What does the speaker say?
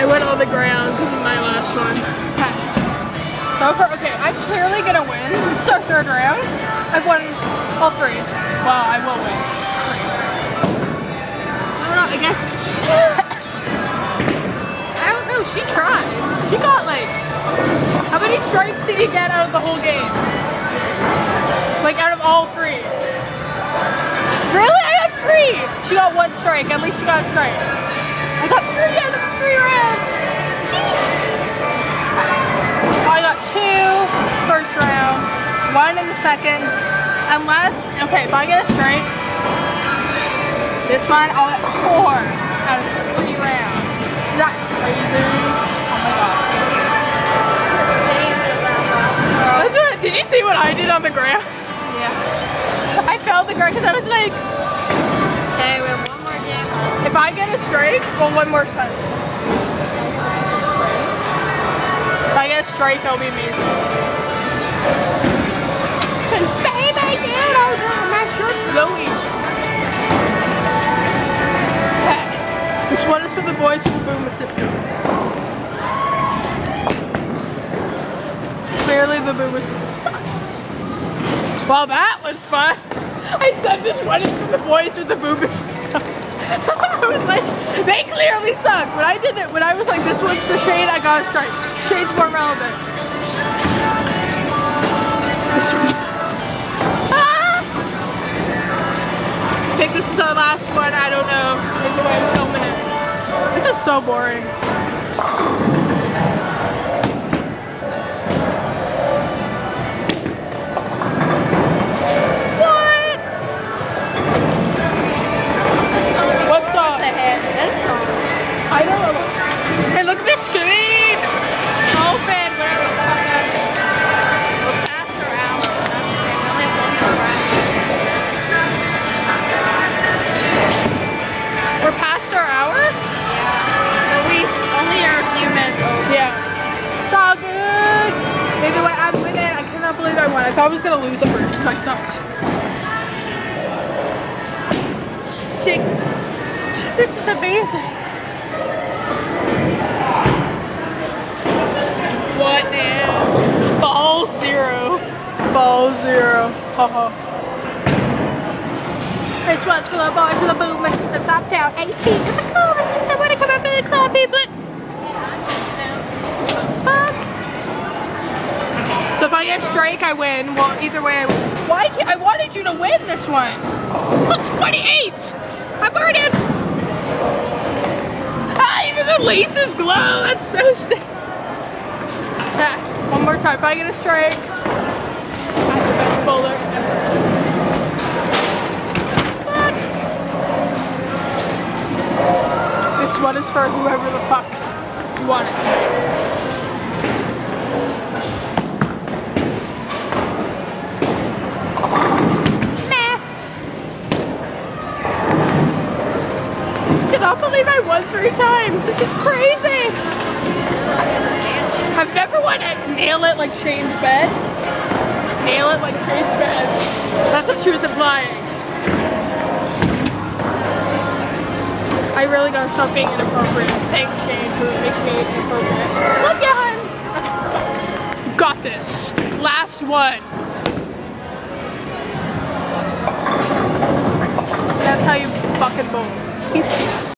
I went on the ground my last one. Okay. So far, okay, I'm clearly gonna win. This is our third round. I've won all three. Well, I will win. I don't know, I guess. I don't know, she tried. She got like, how many strikes did you get out of the whole game? Like out of all three? Really? I got three! She got one strike, at least she got a strike. One in the second, unless, okay, if I get a strike, this one I'll get four out of three rounds. Is that crazy? Oh my god. Did you see what I did on the ground? Yeah. I felt the ground because I was like, Okay, we have one more game if I get a strike, well, one more time. If I get a strike, that'll be amazing. The boys the Boom System. Clearly, the Boom System sucks. Well, that was fun. I said this one is for the boys with the Boom System. I was like, they clearly suck. When I did it, when I was like, this one's the Shade, I got a strike. Shade's more relevant. So boring. I thought I was gonna lose at first because I sucked. Six. This is amazing. What now? Ball zero. Ball zero. Haha. This one's for the boys with the boom the top down AC. It's a cool system when it come up to the club, people. Fuck. So if I get strike, I win. Well, either way, I win. Why? Can't, I wanted you to win this one. Look, 28. I'm already at. Ah, even the laces glow. That's so sick. Ah, one more time. If I get a strike, I'm the best bowler. This one is for whoever the fuck won it. Believe I won three times. This is crazy. I've never won at nail it like Shane's bed. Nail it like Shane's bed. That's what she was implying. I really gotta stop being inappropriate. Thanks, Shane, for making me inappropriate. Love ya, hun. Okay, got this. Last one. That's how you fucking bowl. Peace.